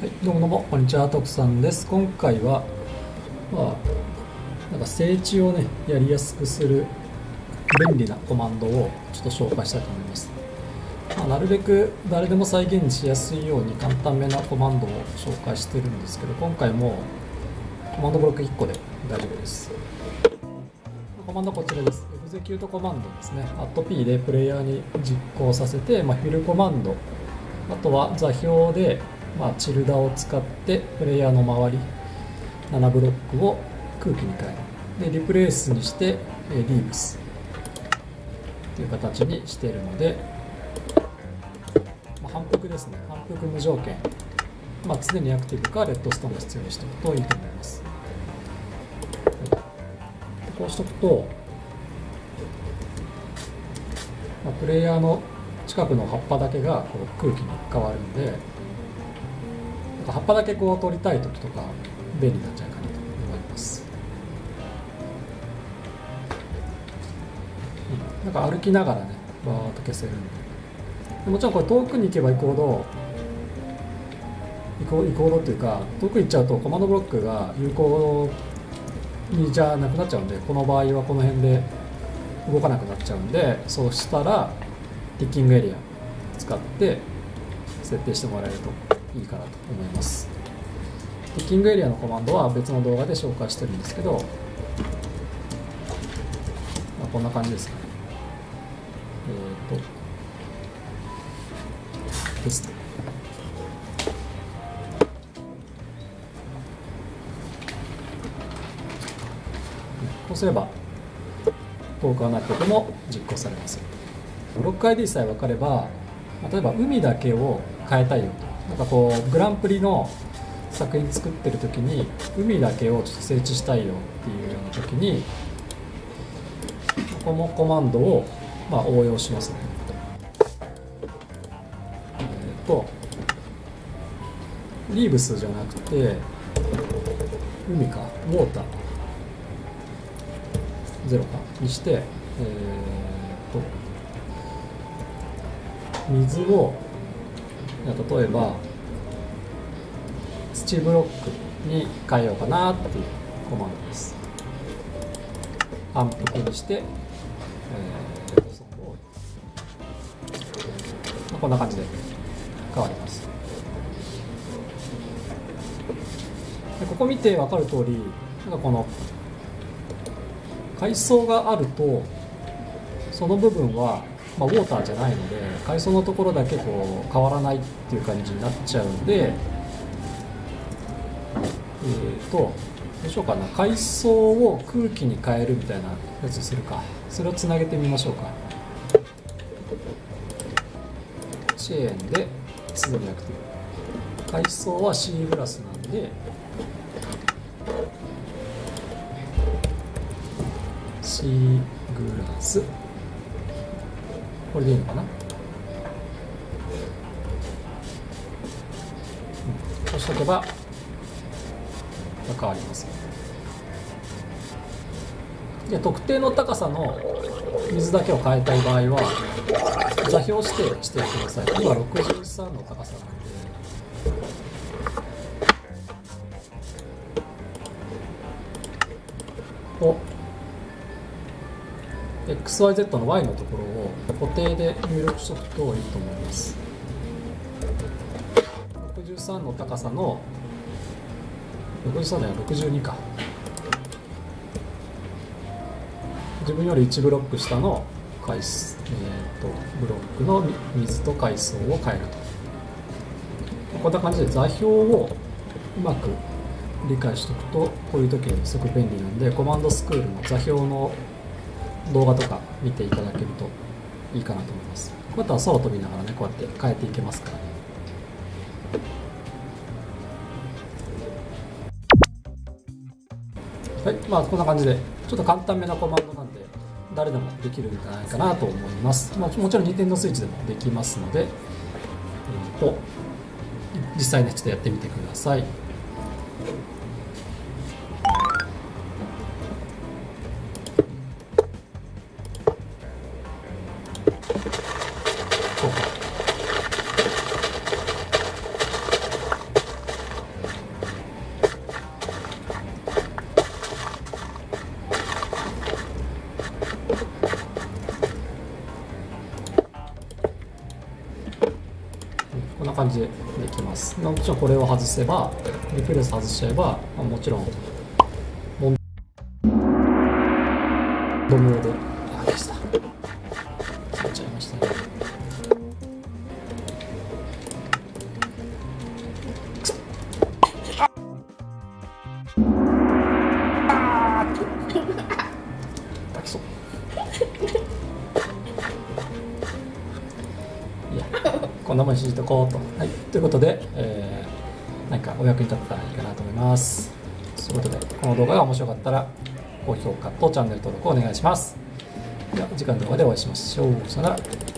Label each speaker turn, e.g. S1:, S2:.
S1: はい、どうもどうも、こんにちは、徳さんです。今回は、まあ、なんか整地をね、やりやすくする便利なコマンドをちょっと紹介したいと思います。まあ、なるべく誰でも再現しやすいように簡単めなコマンドを紹介してるんですけど、今回もコマンドブロック1個で大丈夫です。コマンドはこちらです。エグゼキュートコマンドですねアット。@p でプレイヤーに実行させて、まあ、フィルコマンド、あとは座標で、まあ、チルダを使ってプレイヤーの周り7ブロックを空気に変える。でリプレイスにしてリーブス。という形にしているので、まあ、反復ですね。反復無条件、まあ、常にアクティブかレッドストーンが必要にしておくといいと思います、はい。こうしておくと、まあ、プレイヤーの近くの葉っぱだけがこう空気に変わるんでか葉っぱだけこう取りたい時とか便利なんじゃないかなと思います、なんか歩きながらねバーッと消せるんで。もちろんこれ遠くに行けば行くほど行こう行くほどっていうか遠く行っちゃうとコマンドブロックが有効にじゃなくなっちゃうんでこの場合はこの辺で動かなくなっちゃうんでそうしたらティッキングエリア使って設定してもらえると。いいかなと思います。ティッキングエリアのコマンドは別の動画で紹介してるんですけど、まあ、こんな感じですかね。えっ、とテストこうすれば遠くはなくても実行されます。ブロック ID さえ分かれば例えば海だけを変えたいよと。なんかこうグランプリの作品作ってる時に海だけをちょっと整地したいよっていうような時にこのコマンドをまあ応用しますね。えっ、とリーブスじゃなくて海かウォーター。ゼロかにして、えー、と水を例えば土ブロックに変えようかなっていうコマンドです。反復にして、えーこんな感じで変わります。でここ見て分かる通りなんかこの階層があるとその部分は、まあ、ウォーターじゃないので階層のところだけこう変わらないっていう感じになっちゃうんでえー、とどうしようかな。階層を空気に変えるみたいなやつするか。それをつなげてみましょうか。チェーンで常にアクティブ階層は C グラスなんで C グラス。これでいいのかな、うん、そうしとけば変わります。で特定の高さの水だけを変えたい場合は座標指定してください。今63の高さなんで。XYZ の Y のところを固定で入力しておくといいと思います。63の高さの63だよ62か。自分より1ブロック下の階数、えー、とブロックの水と階層を変えると。こんな感じで座標をうまく理解しておくとこういう時にすごく便利なんでコマンドスクールの座標の動画とか見ていただけるといいかなと思います。こうやったら空飛びながらねこうやって変えていけますからね。はい、まあこんな感じでちょっと簡単めなコマンドなんで誰でもできるんじゃないかなと思います、まあ、もちろん Nintendo Switch でもできますので、えー、と実際ねちょっとやってみてください。感じでできます。もちろんこれを外せばリプレス外しちゃえば、まあ、もちろんモンドモードあ消した。消えちゃいましたね。あきそう。こんなもんにしとこうと。はい、ということで、えー、何かお役に立ったらいいかなと思います。ということで、この動画が面白かったら、高評価とチャンネル登録をお願いします。では、次回の動画でお会いしましょう。さよなら。